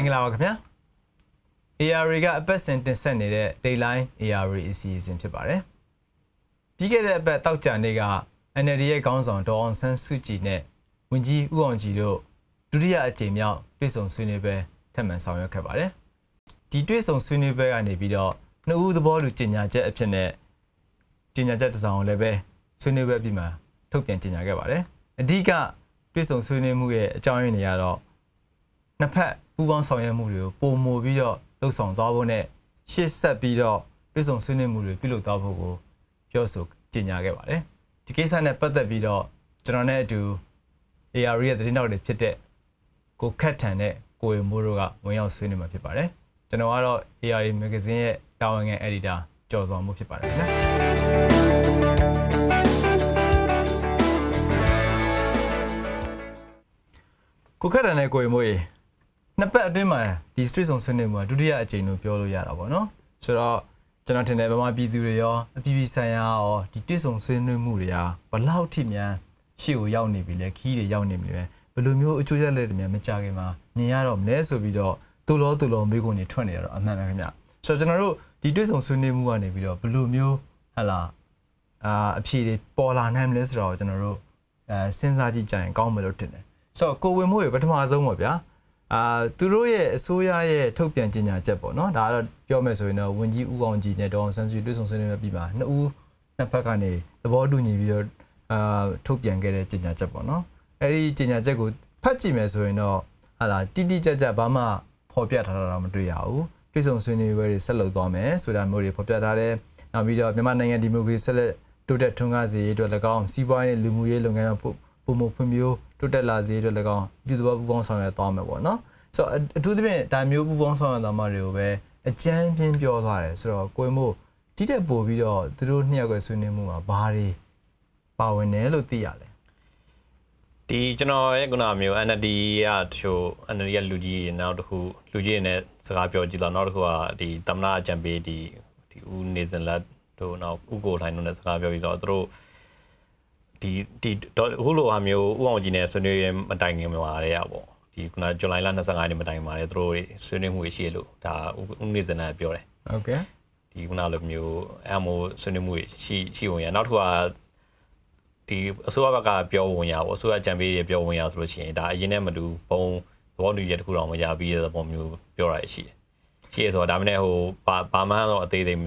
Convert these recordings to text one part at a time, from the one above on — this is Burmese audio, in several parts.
င်္ဂလာပါခင်ဗျာ ARA ကအပတ်စဉ်တင်ဆက်နေတဲ့ Dayline ARA အစီအစဉ်ဖြစ်ပါတယ်ပြီးခဲ့တဲ့အပတ်တောက်ကြနေ့က NLD ရဲ့ခေါင်းဆောင်ဒေါ်အောင်ဆန်းစုကြည်နဲ့ဝန်ကြီးဦးအောင်ကြည်တို့ဒုတိယအကြိမ်မြောက်တွေ့ဆုံဆွေးနွေးပွဲထပ်မံဆောင်ရွက်ခဲ့ပါတယ်ဒီတွေ့ဆုံဆွေးနွေးပွဲကနေပြီးတော့နှစ်ဦးသဘောတူကြေညာချက်အဖြစ်နဲ့ကြေညာချက်တစ်စောင်ကိုလည်းပဲဆွေးနွေးပွဲပြီးမှထုတ်ပြန်ကြေညာခဲ့ပါတယ်အဓိကတွေ့ဆုံဆွေးနွေးမှုရဲ့အကြောင်းရင်းတွေကတော့နှစ်ဖက် ပူးပေါင်းဆောင်ရွက်မှုတွေကိုပုံမူပြီးတော့လှုပ်ဆောင်သွားဖို့နဲ့ရှေ့ဆက်ပြီးတော့ပြည်စုံဆွေးနွေးမှုတွေပြုလုပ်သွားဖို့ကိုပြောဆိုကြေညာခဲ့ပါတယ်ဒီကိစ္စနဲ့ပတ်သက်ပြီးတော့ကျွန်တော်နဲ့အတူ AR ရဲ့သတင်းတောက်တွေဖြစ်တဲ့ကိုခတ်ထန်နဲ့ကိုရီမိုးတို့ကဝင်ရောက်ဆွေးနွေးမှာဖြစ်ပါတယ်ကျွန်တော်ကတော့ AR magazine ရဲ့တာဝန်ခံ editor ကျော်စောမှုဖြစ်ပါတယ်ခင်ဗျာကိုခတ်ထန်နဲ့ကိုရီမိုးရေ နှစ်ပတ်အတွင်းမှာဒီ street ဆောင်ဆွေးနွေးမှုကဒုတိယအကြိမ်လို့ပြောလို့ရတာပေါ့နော်ဆိုတော့ကျွန်တော်ထင်တယ်ဗမာပြည်သူတွေရောအပြည်ပြည်ဆိုင်ရာရောဒီတွေ့ဆုံဆွေးနွေးမှုတွေကဘလောက်ထိများရှေ့ကိုရောက်နေပြီလဲခီးတွေရောက်နေပြီလဲဘယ်လိုမျိုးအကျိုးရလက်တွေများမကြခင်မှာမြင်ရတော့မလဲဆိုပြီးတော့တူလောတူလောမိကုန်တွေထွက်နေရတော့အမှန်ပဲခင်ဗျဆိုတော့ကျွန်တော်တို့ဒီတွေ့ဆုံဆွေးနွေးမှုကနေပြီးတော့ဘယ်လိုမျိုးဟလာအာအဖြေတွေပေါ်လာနိုင်မလဲဆိုတော့ကျွန်တော်တို့အဲစဉ်းစားကြည့်ကြရင်ကောင်းမယ်လို့ထင်တယ်ဆိုတော့ကိုဝင်မို့ရပထမဆုံးပေါ့ဗျာ အာသူတို့ရဲ့အစိုးရရဲ့ထုတ်ပြန်ကြေညာချက်ပေါ့နော်ဒါကတော့ပြောမယ်ဆိုရင်တော့ဝန်ကြီးဦးအောင်ကြည်နဲ့ဒေါအောင်ဆန်းစုကြည်တွေ့ဆုံဆွေးနွေးပြီးပါနှစ်ဦးနှစ်ဖက်ကနေသဘောတူညီပြီးတော့အာထုတ်ပြန်ခဲ့တဲ့ကြေညာချက်ပေါ့နော်အဲ့ဒီကြေညာချက်ကိုဖတ်ကြည့်မယ်ဆိုရင်တော့ဟာလာတိတိကျကျဘာမှဖော်ပြထားတာမတွေ့ရဘူးတွေ့ဆုံဆွေးနွေးပွဲတွေဆက်လုပ်သွားမယ်ဆိုတာမျိုးတွေဖော်ပြထားတယ်နောက်ပြီးတော့မြန်မာနိုင်ငံဒီမိုကရေစီဆက်လက်တိုးတက်ထွန်းကားစေရေးအတွက်၎င်းစီးပွားရေးလူမှုရေးလုပ်ငန်းများ ပုံမဖွံ့ဖြိုးတိုးတက်လာစေအတွက်၎င်းပြည်သူ့ဘပူပေါင်းဆောင်ရွက်သွားမယ်ပေါ့နော်ဆိုတော့အထူးသဖြင့်ဒါမျိုးပူပေါင်းဆောင်ရွက်သွားမှတွေကိုပဲအကျန်းပြင်းပြောသွားတယ်ဆိုတော့ကိုယ်မို့တိတက်ပို့ပြီးတော့သူတို့နှစ်ယောက်ကဆွေးနွေးမှုမှာဘာတွေပါဝင်တယ်လို့သိရလဲဒီကျွန်တော်ရဲ့ခုနမျိုး NLD ကတချို့ NLD ကလူကြီးနောက်တစ်ခုလူကြီးနဲ့စကားပြောကြည့်တော့နောက်တစ်ခုကဒီတမနာအကြံပေးဒီဒီဦးနေစင်လက်တို့နောက်ဥကိုထိုင်တို့နဲ့စကားပြောပြီးတော့သူတို့ ဒီဒီအခုလိုဟာမျိုးဥအောင်ကြီးနဲ့ဆွေးနွေးရမတိုင်ခင်မှာတည်းရပေါ့ဒီခုနဇူလိုင်လ25ရက်နေ့မတိုင်မှာလေသူတို့ဆွေးနွေးမှုရှိလို့ဒါဥနေစင်လက်ပြောတယ်ဟုတ်ကဲ့ဒီခုနလိုမျိုးအမိုးဆွေးနွေးမှုရှိရှိဝင်ရနောက်တစ်ခုကဒီအစိုးရဘက်ကပြောဝင်ရပေါ့အစိုးရကြံပေးရပြောဝင်ရဆိုလို့ရှိရင်ဒါအရင်နဲ့မတူဘုံသဘောတူရတခုတော့မရပြီးတဲ့ပုံမျိုးပြောရရှိတယ်ရှိရဆိုတော့ဒါမှမဟုတ်ဟိုပါပါမန်းတော့အသေးသေး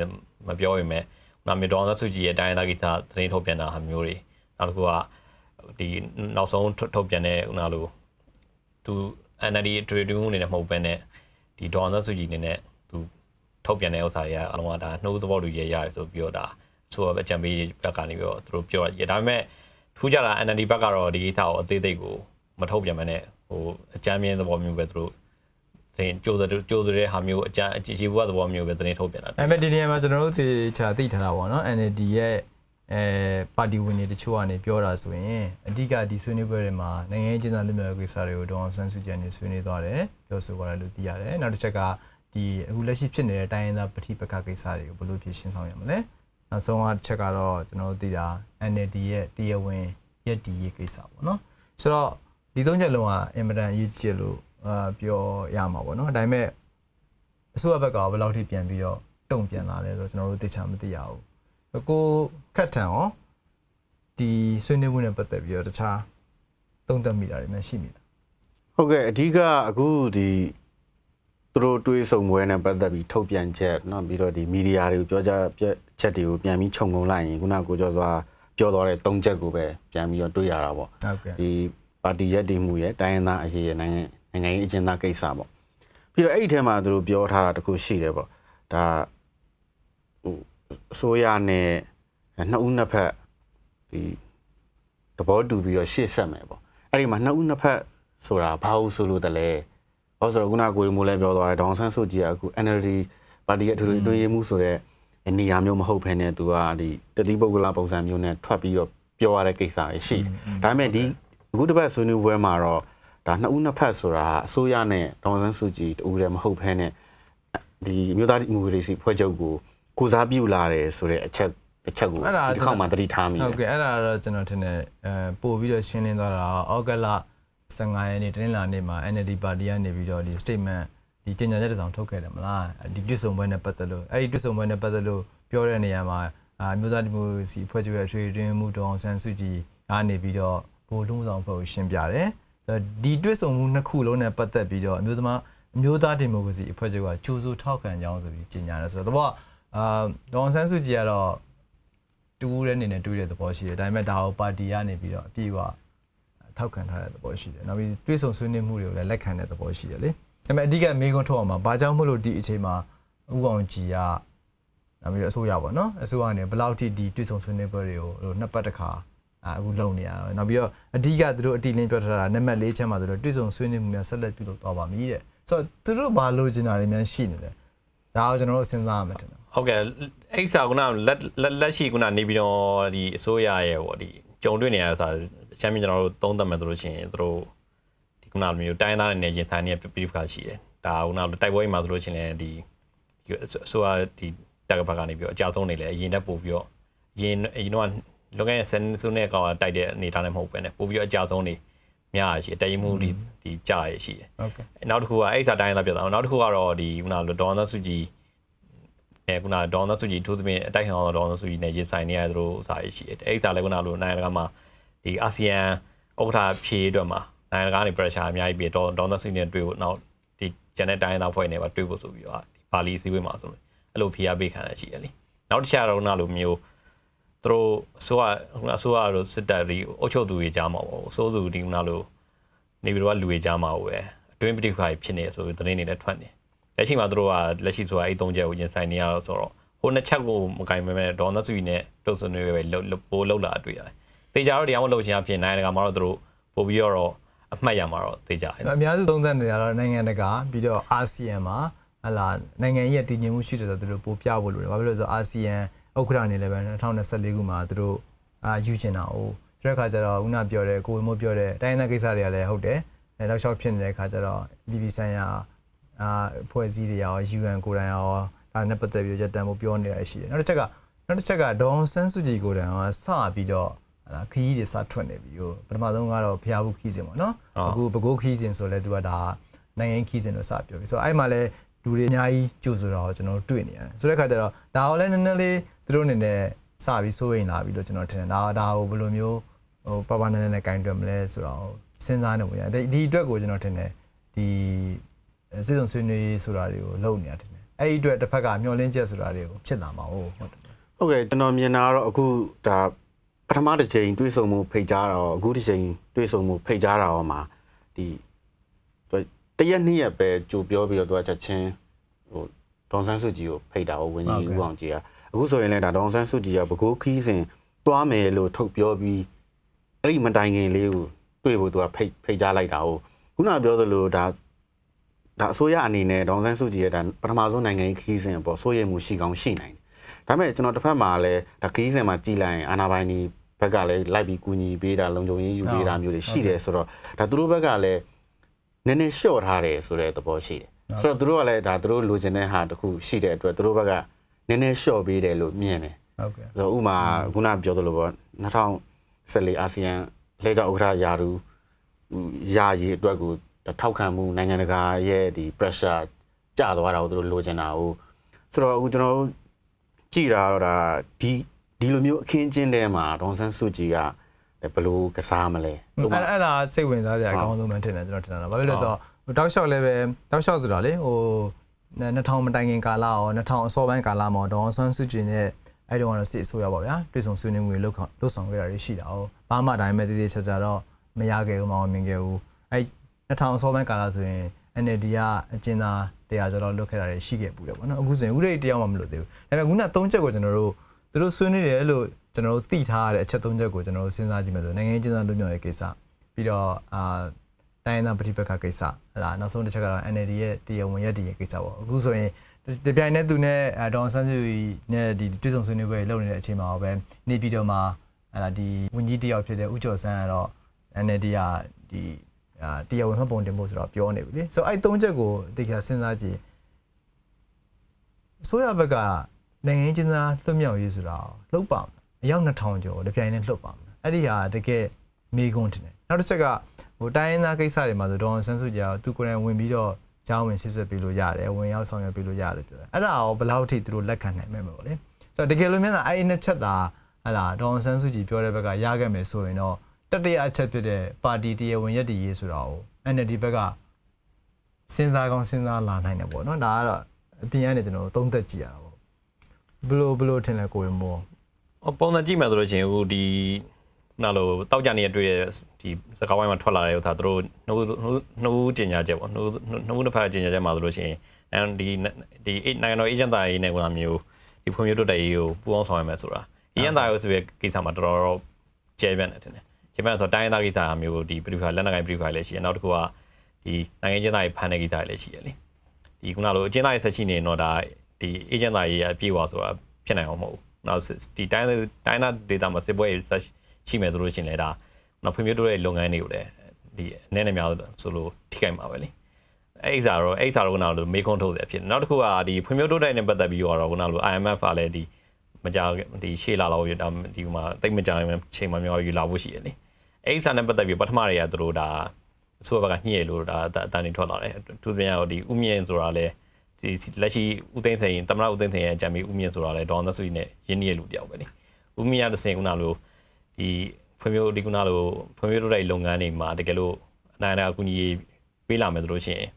မပြောရင်မဲ့နာမီဒေါ်နစုကြည်ရဲ့တိုင်းသားကိစ္စသတင်းထုတ်ပြန်တာဟာမျိုးတွေ နောက်တစ်ခုကဒီနောက်ဆုံးထုတ်ပြန်တဲ့ခုနလိုသူ NLD အတွေ့အကြုံအနေနဲ့မဟုတ်ဘဲနဲ့ဒီဒေါ်နစုကြည်အနေနဲ့သူထုတ်ပြန်တဲ့ဥစ္စာတွေကအလုံးကဒါနှိုးသဘောတူရရတယ်ဆိုပြီးတော့ဒါဆိုတော့အကြံပေးဘက်ကနေပြီးတော့သူတို့ပြောရဒါပေမဲ့ထူးကြတာ NLD ဘက်ကတော့ဒီကိစ္စကိုအသေးသေးကိုမထုတ်ပြန်မနဲ့ဟိုအကြမ်းမြင်သဘောမျိုးပဲသူတို့တင်ကြိုးစကြိုးစတဲ့ဟာမျိုးအကြမ်းအခြေဘူးသဘောမျိုးပဲတင်ထုတ်ပြန်တာအဲ့မဲ့ဒီနေရာမှာကျွန်တော်တို့သေချာသိထားတာပေါ့နော် NLD ရဲ့ အဲပါတီဝင်တွေတချို့ကနေပြောတာဆိုရင်အဓိကဒီဆွေးနွေးပွဲတွေမှာနိုင်ငံရေးကျင်းပလူမျိုးကိစ္စတွေကိုဒေါအောင်ဆန်းစုကြည်နေဆွေးနွေးသွားတယ်ပြောဆိုသွားတယ်လို့သိရတယ်နောက်တစ်ချက်ကဒီအခုလက်ရှိဖြစ်နေတဲ့တိုင်းရင်းသားပဋိပက္ခကိစ္စတွေကိုဘယ်လိုဖြေရှင်းဆောင်ရမလဲနောက်ဆုံးအချက်ကတော့ကျွန်တော်တို့သိတာ NLD ရဲ့တရားဝင်ရက်တီရေးကိစ္စပေါ့နော်ဆိုတော့ဒီသုံးချက်လုံးကအင်မတန်အရေးကြီးလို့အာပြောရမှာပေါ့နော်ဒါပေမဲ့အစိုးရဘက်ကဘယ်လောက်ထိပြန်ပြီးတော့တုံ့ပြန်လာလဲဆိုတော့ကျွန်တော်တို့သိချာမသိရဘူး ကိုခက်ထန်ရောဒီဆွေးနွေးမှုနဲ့ပတ်သက်ပြီးတော့တခြားသုံးသပ်မိတာတွေမှရှိမိလား ဟုတ်ကဲ့အဓိကအခုဒီသူတို့တွေးဆုံပွဲနဲ့ပတ်သက်ပြီးထုတ်ပြန်ချက်เนาะပြီးတော့ဒီမီဒီယာတွေကိုပြောကြချက်တွေကိုပြန်ပြီးခြုံငုံလိုက်ရင်ခုနကကိုကျော်စွာပြောသွားတဲ့၃ချက်ကိုပဲပြန်ပြီးတော့တွေးရတာပေါ့ ဟုတ်ကဲ့ ဒီပါတီရက်တည်မှုရဲ့တိုင်းရင်းသားအရေးရဲ့နိုင်ငံနိုင်ငံရေးအကျဉ်းသားကိစ္စပေါ့ပြီးတော့အဲ့ဒီထဲမှာသူတို့ပြောထားတာတခုရှိတယ်ပေါ့ဒါဟို အစိုးရနဲ့နှစ်ဦးနှစ်ဖက်ဒီသဘောတူပြီးတော့ရှေ့ဆက်မယ်ပေါ့အဲ့ဒီမှာနှစ်ဦးနှစ်ဖက်ဆိုတာဘာလို့ဆိုလို့တလဲဘာလို့ဆိုတော့ခုနကကိုယ်မိုးလဲပြောသွားတယ်ဒေါအောင်ဆန်းစုကြည်ကအခု NLD ပါတီရဲ့အထွေထွေတွင်းရေးမှုဆိုတဲ့နေရာမျိုးမဟုတ်ဘဲနဲ့သူကဒီတတိပုဂ္ဂလပုံစံမျိုးနဲ့ထွက်ပြီးတော့ပြောရတဲ့ကိစ္စတွေရှိတယ်ဒါပေမဲ့ဒီအခုတစ်ပတ်ဆွေးနွေးပွဲမှာတော့ဒါနှစ်ဦးနှစ်ဖက်ဆိုတာအစိုးရနဲ့ဒေါအောင်ဆန်းစုကြည်တူတယ်မဟုတ်ဘဲနဲ့ဒီမြို့သားဒီမိုကရေစီဖွဲ့ချုပ်ကို ကိုစားပြုလာတယ်ဆိုတဲ့အချက်တစ်ချက်ကိုဒီတစ်ခေါက်မှတတိထားမိတယ်ဟုတ်ကဲ့အဲ့ဒါတော့ကျွန်တော်ထင်တယ်အဲပို့ပြီးတော့ရှင်းလင်းသွားတာဩဂတ်လ15ရက်နေ့တနင်္လာနေ့မှာ NLD ပါတီကနေပြီးတော့ဒီ statement ဒီကြေညာချက်တစ်စောင်ထုတ်ခဲ့တယ်မလားဒီတွစ်ဆုံပွဲနဲ့ပတ်သက်လို့အဲ့ဒီတွစ်ဆုံပွဲနဲ့ပတ်သက်လို့ပြောတဲ့နေရာမှာအာမျိုးသားဒီမိုကရေစီအဖွဲ့ချုပ်ရဲ့အထွေထွေမှုတောင်ဆန်းစုကြည်ကနေပြီးတော့ဘိုလ်လုံးဆောင်ဖွဲ့ကိုရှင်းပြတယ်ဆိုတော့ဒီတွစ်ဆုံမှုနှစ်ခုလုံးနဲ့ပတ်သက်ပြီးတော့အမျိုးသမအမျိုးသားဒီမိုကရေစီအဖွဲ့ချုပ်ကကြိုးစိုးထောက်ခံကြောင်းဆိုပြီးကြေညာတယ်ဆိုတော့တော့ အာဒေါန်ဆန်းစုကြည်ကတော့တူဦးတဲ့အနေနဲ့တွေးတဲ့သဘောရှိတယ်ဒါပေမဲ့ဒါကိုပါတီကနေပြီးတော့အပြည့်အဝထောက်ခံထားတဲ့သဘောရှိတယ်နောက်ပြီးတွေးဆုံဆွေးနွေးမှုတွေကိုလည်းလက်ခံတဲ့သဘောရှိတယ်လေဒါပေမဲ့အဓိကမေးခွန်းထုတ်အောင်မှာဘာကြောင့်မလို့ဒီအချိန်မှာဥအောင်ကြည်ကနောက်ပြီးတော့အစိုးရပေါ့နော်အစိုးရကနေဘယ်လောက်ထိဒီတွေးဆုံဆွေးနွေးပွဲတွေကိုဟိုနှစ်ပတ်တစ်ခါအခုလုံနေရတော့နောက်ပြီးတော့အဓိကသူတို့အတီလင်းပြောထားတာနံပါတ်၄ချက်မှာသူတို့တွေးဆုံဆွေးနွေးမှုများဆက်လက်ပြုလုပ်သွားပါမည်တဲ့ဆိုတော့သူတို့ဘာလို့ကျင်တာတွေများရှိနေလဲ ဒါကိုကျွန်တော်တို့စဉ်းစားရမယ်ထင်တယ်ဟုတ်ကဲ့အဲ့စာကလက်လက်ရှိကနေပြီးတော့ဒီအစိုးရရဲ့ဟိုဒီကြုံတွေ့နေရတဲ့စာချမ်းမြေကျွန်တော်တို့သုံးသပ်မယ်ဆိုလို့ရှိရင်သူတို့ဒီခုနလိုမျိုးတိုင်းသားတွေနဲ့ရင်ဆိုင်နေတဲ့ပြပြခါရှိတယ်ဒါခုနလိုတိုက်ပွဲမှာဆိုလို့ရှိရင်ဒီအစိုးရဒီတက်ကဘက်ကနေပြီးတော့အကြဆုံးနေလေအရင်တက်ပို့ပြီးတော့ရင်အရင်တော့လောကရဲ့ဆန်စုနဲ့ကောင်တိုက်တဲ့အနေထားနဲ့မဟုတ်ပဲねပို့ပြီးတော့အကြဆုံးနေ များရှိတယ်တည်မှုဒီဒီကြားရရှိတယ်ဟုတ်ကဲ့နောက်တစ်ခုကအဲ့စာတိုင်းသားပြတ်သွားနောက်တစ်ခုကတော့ဒီခုနလိုဒေါ်နဆူဂျီအဲခုနဒေါ်နဆူဂျီထိုးသဖြင့်အတိုက်ခံအောင်ဒေါ်နဆူဂျီနဲ့ရင်ဆိုင်နေရသလိုစာရေးရှိတယ်အဲ့စာလည်းခုနလိုနိုင်ငံတကာမှာဒီအာဆီယံဥက္ကဋ္ဌဖြည့်အတွက်မှာနိုင်ငံတကာကနေ pressure အများကြီးပြီးဒေါ်ဒေါ်နဆူဂျီနဲ့တွေ့ဖို့နောက်ဒီဂျန်တဲ့တိုင်းသားဖွဲ့နေပါတွေ့ဖို့ဆိုပြီးတော့ဒီပါလီစည်းဝေးမှာဆိုလို့အဲ့လိုဖိအားပေးခံရရှိတယ်လीနောက်တစ်ချက်တော့ခုနလိုမျိုး သူတို့အစိုးရခုနအစိုးရတို့စစ်တပ်ဒီအုပ်ချုပ်သူတွေကြားမှာပေါ့အစိုးစုဒီခုနလိုနေပြီးတော့လူတွေကြားမှာပဲအတွင်းပဋိပက္ခဖြစ်နေဆိုပြီးသတင်းတွေလည်းထွက်နေလက်ရှိမှာသူတို့ကလက်ရှိဆိုတာအဲ့သုံးချက်ကိုရင်ဆိုင်နေရတော့ဆိုတော့ဟိုနှစ်ချက်ကိုမကင်မဲမဲဒေါ်နဆွီနဲ့တုတ်ဆွနေပဲပိုးလောက်လာတွေ့ရတယ်။တေချာတော့တရားမလို့ချင်အဖြစ်နိုင်တကာမှာတော့သူတို့ပို့ပြီးတော့အမှတ်ရမှာတော့တေချာတယ်အများစုသုံးသပ်နေတာတော့နိုင်ငံတကာပြီးတော့အာဆီယံမှာဟလာနိုင်ငံရဲ့တည်ငြိမ်မှုရှိတယ်ဆိုတော့သူတို့ပို့ပြဖို့လိုတယ်ဘာဖြစ်လို့လဲဆိုတော့အာဆီယံ ဥက္ကဋ္ဌအနေနဲ့ပဲ2024ခုမှာသူတို့အာယူချင်တာ哦ဆိုတဲ့အခါကျတော့ခုနပြောတဲ့ကိုဝေမိုးပြောတဲ့တိုင်းဒေသကိစ္စတွေကလည်းဟုတ်တယ်အဲနောက်လျှောက်ဖြစ်နေတဲ့အခါကျတော့ BB ဆိုင်ရာအာဖွဲ့စည်းတွေရော UN ကိုယ်တိုင်ရောဒါနဲ့ပတ်သက်ပြီးရက်တန်ဖို့ပြောနေတာရှိတယ်နောက်တစ်ချက်ကနောက်တစ်ချက်ကဒေါန်ဆန်းစုကြည်ကိုယ်တိုင်ကစပြီးတော့ဟလာခရီးတွေစထွက်နေပြီဟိုပထမဆုံးကတော့ဖျားဘူးခီးစဉ်ပေါ့နော်အခုဘကိုးခီးစဉ်ဆိုလဲသူကဒါနိုင်ငံခီးစဉ်လို့စပြောပြီဆိုတော့အဲ့မှာလဲလူတွေအများကြီးကြိုဆိုတော့ကျွန်တော်တို့တွေ့နေရတယ်ဆိုတဲ့ခါကျတော့ဒါကိုလည်းနည်းနည်းလေး သူတို့အနေနဲ့စပြီးစိုးရိမ်လာပြီလို့ကျွန်တော်ထင်တယ်ဒါဒါကိုဘယ်လိုမျိုးဟိုပပနည်းနည်းနဲ့ကင်တွယ်မလဲဆိုတော့စဉ်းစားနေပုံရတယ်ဒီအတွက်ကိုကျွန်တော်ထင်တယ်ဒီစစ်စုံဆွေးနွေးဆိုတာတွေကိုလုပ်နေရတယ်အဲ့ဒီအတွက်တစ်ဖက်ကမျောလင်းချက်ဆိုတာတွေကိုဖြစ်လာမှာဟုတ်ဟုတ်တယ်ဟုတ်ကဲ့ကျွန်တော်မြင်တာကတော့အခုဒါပထမတစ်ချိန်တွေးဆုံမှုဖိတ်ကြားတော့အခုတစ်ချိန်တွေးဆုံမှုဖိတ်ကြားတာရောမှာဒီတရက်နှစ်ရက်ပဲကြိုပြောပြီးတော့သူကချက်ချင်းဟိုဒေါန်ဆန်းစုကြည်ကိုဖိတ်တာကိုဝင်းကြီးဦးအောင်ကြီးက အခုဆိုရင်လည်းဒါဒေါန်ဆန်းစုကြည်ကဘကိုးခီးစဉ်တွားမယ်လို့ထုတ်ပြောပြီးအဲ့ဒီမတိုင်ခင်လေးကိုတွေ့ဖို့သူကဖိတ်ဖိတ်ကြားလိုက်တာဟုတ်ခုနပြောသလိုဒါဒါအစိုးရအနေနဲ့ဒေါန်ဆန်းစုကြည်ရဲ့ဒါပထမဆုံးနိုင်ငံရေးခီးစဉ်ပေါ့စိုးရိမ်မှုရှိကောင်းရှိနိုင်တယ်ဒါပေမဲ့ကျွန်တော်တစ်ဖက်မှာလည်းဒါခီးစဉ်မှာကြည်လိုက်ရင်အာနာပိုင်ဒီဘက်ကလည်းလိုက်ပြီးကူညီပေးတာလုံခြုံရေးယူပေးတာမျိုးတွေရှိတယ်ဆိုတော့ဒါသူတို့ဘက်ကလည်းနည်းနည်းလျှော့ထားတယ်ဆိုတဲ့သဘောရှိတယ်ဆိုတော့သူတို့ကလည်းဒါသူတို့လိုချင်တဲ့ဟာတစ်ခုရှိတဲ့အတွက်သူတို့ဘက်က နည်းနည်းလျှော့ပေးတယ်လို့မြင်တယ်ဟုတ်ကဲ့ဆိုတော့ဥမာခုနပြောသလိုပေါ့2014အာဆီယံလဲကြောက်ဥက္ကဋ္ဌယာရူယာရီအတွက်ကိုထောက်ခံမှုနိုင်ငံတကာရဲ့ဒီ pressure ကျသွားတာကိုသူတို့လိုချင်တာဟုတ်ဆိုတော့အခုကျွန်တော်တို့ကြည်တာတော့ဒါဒီဒီလိုမျိုးအခင်းကျင်းထဲမှာဒေါန်ဆန်းစုကြည်ကဘယ်လိုကစားမလဲအဲ့အဲ့ဒါစိတ်ဝင်စားစရာအကောင်းဆုံးပဲထင်တယ်ကျွန်တော်ထင်တာ။ဘာဖြစ်လို့လဲဆိုတော့ဟိုတောက်လျှောက်လည်းပဲတောက်လျှောက်ဆိုတာလေဟို 2000မတိုင်ခင်ကာလရော2000အစောပိုင်းကာလမှာဒေါန်ဆန်းစုကြည်နဲ့အဲ့တုန်းကတော့စစ်အစိုးရပါဗျာ။တွေ့ဆုံဆွေးနွေးမှုတွေလုပ်လုပ်ဆောင်ခဲ့တာတွေရှိတာ哦။ဘာမှအတိုင်းပဲတည်တည်ချာချာတော့မရခဲ့ဘူးမအောင်မြင်ခဲ့ဘူး။အဲ့2000အစောပိုင်းကာလဆိုရင် NLD ကအကျဉ်းသားတရားကျော်တော့လုပ်ခဲ့တာတွေရှိခဲ့ပူတယ်ပေါ့နော်။အခုဆိုရင်ဥရိတ်တရားမှမလုပ်သေးဘူး။ဒါပေမဲ့ခုန၃ချက်ကိုကျွန်တော်တို့သူတို့ဆွေးနွေးတယ်လို့ကျွန်တော်တို့သိထားရတဲ့အချက်၃ချက်ကိုကျွန်တော်တို့စဉ်းစားကြည့်မယ်ဆိုနိုင်ငံချင်းသားလူမျိုးရဲ့ကိစ္စပြီးတော့အာ တိုင်းသားပဋိပက္ခကိစ္စဟလာနောက်ဆုံးတစ်ချက်ကတော့ NLD ရဲ့တရားဝင်ရက်တည်ရဲ့ကိစ္စပေါ့အခုဆိုရင်ဒီပြိုင်နဲ့သူနဲ့ဒေါန်ဆန်းစုနဲ့ဒီတွေ့ဆုံဆွေးနွေးပွဲလုပ်နေတဲ့အချိန်မှာပဲနေပြည်တော်မှာဟလာဒီဝန်ကြီးတယောက်ဖြစ်တဲ့ဦးကျော်ဆန်းကတော့ NLD ကဒီအာတရားဝင်မှတ်ပုံတင်ဖို့ဆိုတော့ပြောနေပြီလေဆိုတော့အဲ့၃ချက်ကိုတိကျစဉ်းစားကြည့်ဆိုရဘက်ကနိုင်ငံချင်းသားလွတ်မြောက်ရေးဆိုတာလှုပ်ပါမယ်အယောက်2000ကျော်တပြိုင်နဲ့လှုပ်ပါမယ်အဲ့ဒီဟာတကယ်မေကွန်းတင်တယ်နောက်တစ်ချက်က ဟိုတိုင်းရင်းသားကိစ္စတွေမှာဆိုဒေါန်ဆန်းစုကြသူကိုယ်တိုင်ဝင်ပြီးတော့ကျောင်းဝင်စစ်ဆက်ပေးလို့ရတယ်ဝင်ရောက်ဆောင်ရွက်ပေးလို့ရတယ်ပြောတယ်အဲ့ဒါရောဘယ်လောက်ထိသူတို့လက်ခံနိုင်မယ်မလို့လေဆိုတော့တကယ်လို့မြန်တာအဲ့ဒီနှစ်ချက်သာဟလာဒေါအောင်ဆန်းစုကြည်ပြောတဲ့ဘက်ကရခဲ့မယ်ဆိုရင်တော့တတိယအချက်ဖြစ်တဲ့ပါတီတရားဝင်ရည်တည်ရေးဆိုတာကို NLD ဘက်ကစဉ်းစားကောင်းစဉ်းစားလာနိုင်တယ်ပေါ့နော်ဒါကတော့အပြင်ကနေကျွန်တော်သုံးသက်ကြည့်ရတာပေါ့ဘလို့ဘလို့ထင်လဲကိုရင်မောဟောပုံစံကြည့်မှဆိုလို့ရှိရင်ဟိုဒီ နာလို့တောက်ကြနေရတွေ့တဲ့ဒီစကားဝိုင်းမှာထွက်လာတဲ့ဥစ္စာတို့နှုတ်နှုတ်ကျင်ညာချက်ပေါ့နှုတ်နှုတ်တစ်ဖက်ကျင်ညာချက်မှာဆိုလို့ရှိရင်အဲဒီဒီနိုင်ငံတော်အေဂျင့်သားရေးနဲ့ကောင်မျိုးဒီဖွံ့ဖြိုးတိုးတက်ရေးကိုပူးပေါင်းဆောင်ရွက်မယ်ဆိုတာအေဂျင့်သားရေးဆိုတဲ့ကိစ္စမှာတော်တော်ကျဲပြန့်နေတယ်ကျဲပြန့်ဆိုတိုင်းသားကိစ္စမျိုးဒီပြည်ခါလက်နက်ကိုင်ပြည်ခါလည်းရှိတယ်နောက်တစ်ခုကဒီနိုင်ငံချင်းသားရေးဖန်တဲ့ကိစ္စလည်းရှိတယ်လေဒီခုနလိုအကျဉ်းသားရေးဆက်ရှိနေတော့ဒါဒီအေဂျင့်သားရေးအပြည့်အဝဆိုတာဖြစ်နိုင်အောင်မဟုတ်ဘူးနောက်ဒီတိုင်းတိုင်းသားဒေတာမှာစစ်ပွဲဆက် ရှိမယ်ဆိုလို့ရှိရင်လည်းဒါနောက်ဖွံ့ဖြိုးတိုးတဲ့လုပ်ငန်းတွေကိုလည်းဒီအနေနဲ့များဆိုလို့ထိခိုက်မှာပဲလေအဲ့ဒီစားတော့အဲ့ဒီစားတော့ကတော့မေးခွန်းထုတ်တယ်ဖြစ်တယ်နောက်တစ်ခုကဒီဖွံ့ဖြိုးတိုးတက်နဲ့ပတ်သက်ပြီးတော့ခုနလို IMF ကလည်းဒီမကြဒီရှေ့လာတော့ဒါဒီမှာတိတ်မကြရင်ချိန်မှများယူလာဖို့ရှိတယ်လေအဲ့ဒီစားနဲ့ပတ်သက်ပြီးပထမတွေကသူတို့ဒါအစိုးရဘက်ကညှိရလို့ဒါအတန်းနေထွက်လာတယ်သူပြန်ရောဒီဥမြင့်ဆိုတာလည်းဒီလက်ရှိဥသိမ်းစိန်တမရဥသိမ်းစိန်ရဲ့အကြံပေးဥမြင့်ဆိုတာလည်းဒေါ်နဆွေနဲ့ရင်းနှီးရလူတယောက်ပဲလေဥမြင့်ရတဲ့စင်ခုနလို ဒီဖွံ့ဖြိုးဒီကုနာလိုဖွံ့ဖြိုးတိုးတက်လုပ်ငန်းတွေမှာတကယ်လို့အနိုင်အနာအကူအညီပေးလာမယ်ဆိုလို့ရှိရင်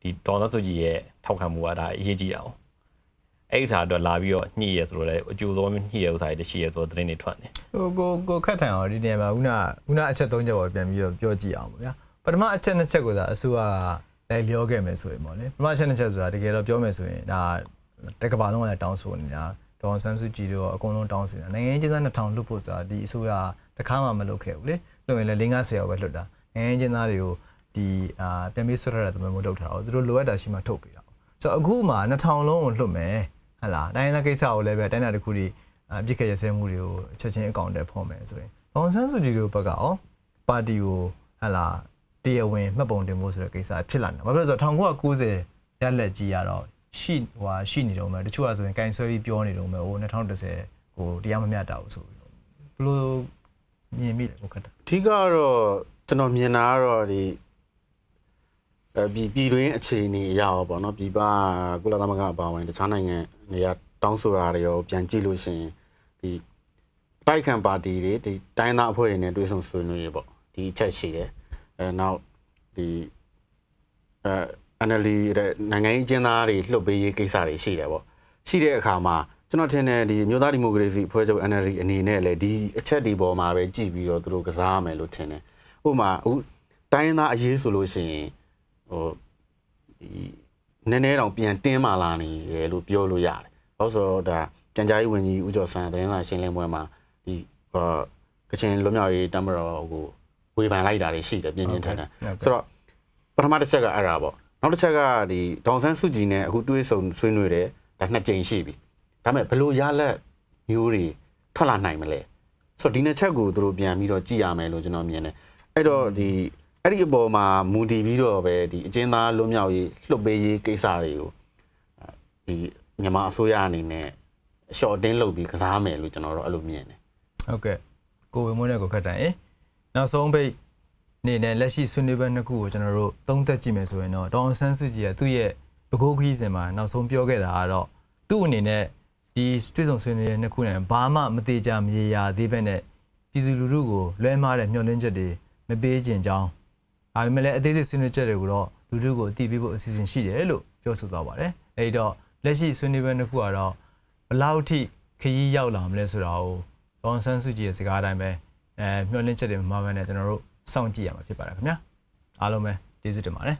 ဒီဒေါ်နစုကြည်ရဲ့ထောက်ခံမှုကဒါအရေးကြီးတာ哦အဲ့ဒီစာအတွက်လာပြီးတော့ညှိရဆိုတော့လေအကျိုးဆုံးညှိရဥစားတွေရှိရဆိုတော့သတင်းတွေထွက်နေဟိုကိုကိုခက်ထန်အောင်ဒီနေရာမှာခုနခုနအချက်၃ချက်ပေါ်ပြန်ပြီးတော့ပြောကြည့်အောင်ပေါ့ဗျာပထမအချက်နှစ်ချက်ကိုသာအစိုးရလည်းပြောခဲ့မယ်ဆိုရင်ပေါ့လေပထမအချက်နှစ်ချက်ဆိုတာတကယ်တော့ပြောမယ်ဆိုရင်ဒါတက်ကဘာလုံးကလည်းတောင်းဆိုနေတာ ဒေါ်ဆန်းစုကြည်တို့အကုန်လုံးတောင်းဆိုနေတာနိုင်ငံချင်းသား2000လွတ်ဖို့ဆိုတာဒီအစိုးရတခါမှမလုပ်ခဲ့ဘူးလေလုပ်ရင်လည်း၄50ရောက်ပဲလွတ်တာနိုင်ငံချင်းသားတွေကိုဒီအာပြန်ပြီးဆွတ်ရတဲ့သဘောမျိုးလုပ်ထားတာသူတို့လိုအပ်တာရှိမှထုတ်ပေးတာဆိုတော့အခုမှ2000လုံးကိုလွတ်မယ်ဟလာတိုင်းသားကိစ္စကိုလည်းပဲတိုင်းသားတစ်ခုတွေအပြစ်ခက်ရစဲမှုတွေကိုချက်ချင်းအကောင့်ထဲဖော်မယ်ဆိုရင်ဒေါ်ဆန်းစုကြည်တို့ဘက်ကရောပါတီကိုဟလာတရားဝင်မှတ်ပုံတင်ဖို့ဆိုတဲ့ကိစ္စဖြစ်လာတယ်။ဘာဖြစ်လို့လဲဆိုတော့1990ရက်လက်ကြီးရတော့ ရှိဟိုဟာရှိနေတော့မယ်တချို့ကဆိုရင်ကန်ဆယ်ပြီးပြောနေတော့မယ်ဟို2010ကိုတရားမမျှတာဘူးဆိုပြီးတော့ဘလို့မြင်မိတယ်ကိုခတ်တာအဓိကတော့ကျွန်တော်မြင်တာကတော့ဒီအပြည်ပြည်တွင်းအခြေအနေအရရောပေါ့နော်ပြည်ပကုလသမဂ္ဂအပါအဝင်တခြားနိုင်ငံတွေကတောင်းဆိုတာတွေရောပြန်ကြည့်လို့ရှိရင်ဒီတိုက်ခံပါတီတွေဒီတိုင်းသားအဖွဲ့တွေနဲ့တွဲဆုံဆွေးနွေးရပေါ့ဒီအချက်ရှိတယ်အဲနောက်ဒီအဲ NLD တဲ့နိုင်ငံရေးကျင်းသားတွေလှုပ်ပေးရေးကိစ္စတွေရှိတယ်ပေါ့ရှိတဲ့အခါမှာကျွန်တော်ထင်တယ်ဒီမြို့သားဒီမိုကရေစီအဖွဲ့ချုပ် NLD အနေနဲ့လည်းဒီအချက်ဒီပေါ်မှာပဲကြည့်ပြီးတော့သူတို့ကစားရမယ်လို့ထင်တယ်ဥပမာအခုတိုင်းရင်းသားအရေးဆိုလို့ရှိရင်ဟိုဒီနည်းနည်းတောင်ပြန်တင်းမာလာနေရလို့ပြောလို့ရတယ်။ဘာလို့ဆိုတော့ဒါကြံကြားရေးဝန်ကြီးဦးကျော်ဆန်းတိုင်းသားရှင်းလင်းပွဲမှာဒီဟောကချင်လွတ်မြောက်ရေးတမတော်ကိုဝေဖန်လိုက်တာတွေရှိတယ်ပြင်းပြင်းထန်ထန်ဆိုတော့ပထမတစ်ချက်ကအဲ့ဒါပေါ့ နောက်တစ်ချက်ကဒီဒေါန်ဆန်းစုကြည်နဲ့အခုတွေးဆုံဆွေးနွေးတယ်ဒါနှစ်ကြိမ်ရှိပြီဒါပေမဲ့ဘယ်လို့ရလက်မျိုးတွေထွက်လာနိုင်မလဲဆိုတော့ဒီနှစ်ချက်ကိုသူတို့ပြန်ပြီးတော့ကြည့်ရမယ်လို့ကျွန်တော်မြင်တယ်အဲ့တော့ဒီအဲ့ဒီအပေါ်မှာမူတည်ပြီးတော့ပဲဒီအကျဉ်းသားလွတ်မြောက်ရေးလှုပ်ပေးရေးကိစ္စတွေကိုဒီမြန်မာအစိုးရအနေနဲ့အလျှော့အတင်းလုပ်ပြီးကစားမယ်လို့ကျွန်တော်တို့အဲ့လိုမြင်တယ်ဟုတ်ကဲ့ကိုဝေမွန်းနဲ့ကိုခတ်တန်အေးနောက်ဆုံးပိတ် နေနဲ့လက်ရှိဆွေးနွေးပွဲနှစ်ခုကိုကျွန်တော်တို့သုံးသက်ကြည့်မယ်ဆိုရင်တော့ဒေါအောင်ဆန်းစုကြည်ကသူ့ရဲ့ပကိုးခီးစဉ်မှာနောက်ဆုံးပြောခဲ့တာကတော့သူ့အနေနဲ့ဒီတွေ့ဆုံဆွေးနွေးတဲ့နှစ်ခုနဲ့ဘာမှမသေးကြမရေရာသေးပဲနဲ့ပြည်သူလူထုကိုလွဲမှားတဲ့မျှော်လင့်ချက်တွေမပေးခြင်းကြောင်းဒါပေမဲ့လည်းအသေးစိတ်ဆွေးနွေးချက်တွေကိုတော့လူထုကိုအသိပေးဖို့အစီအစဉ်ရှိတယ်လို့ပြောဆိုသွားပါတယ်အဲဒီတော့လက်ရှိဆွေးနွေးပွဲနှစ်ခုကတော့ဘယ်လောက်ထိခရီးရောက်လာမလဲဆိုတာကိုဒေါန်ဆန်းစုကြည်ရဲ့စကားအတိုင်းပဲအဲမျှော်လင့်ချက်တွေမှာပဲနဲ့ကျွန်တော်တို့ စောင့်ကြည့်ရမှာဖြစ်ပါတယ်ခင်ဗျာအားလုံးပဲကျေးဇူးတင်ပါတယ်